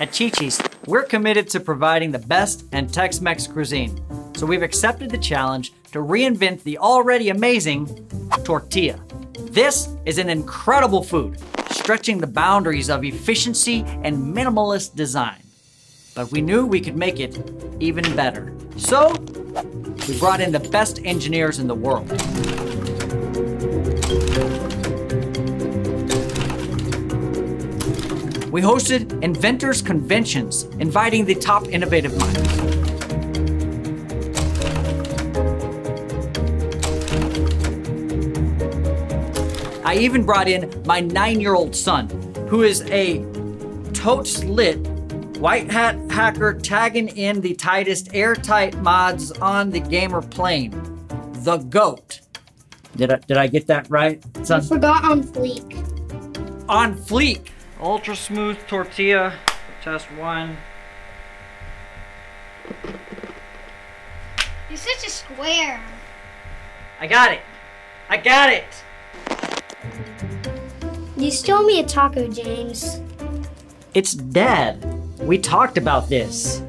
At Chi-Chi's, we're committed to providing the best and Tex-Mex cuisine. So we've accepted the challenge to reinvent the already amazing tortilla. This is an incredible food, stretching the boundaries of efficiency and minimalist design. But we knew we could make it even better. So, we brought in the best engineers in the world. We hosted inventors conventions, inviting the top innovative minds. I even brought in my nine year old son, who is a totes lit white hat hacker tagging in the tightest airtight mods on the gamer plane. The GOAT. Did I, did I get that right? Son? I forgot on fleek. On fleek. Ultra smooth tortilla, test one. You're such a square. I got it. I got it. You stole me a taco, James. It's dead. We talked about this.